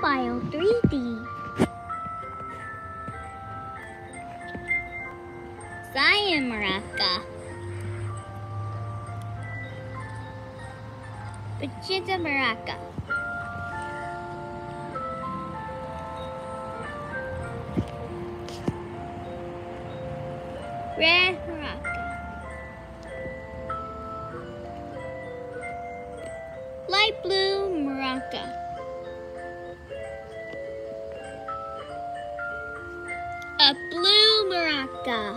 Mobile 3D. Cyan Maraca. Pachita Maraca. Red Maraca. Light blue A blue maraca.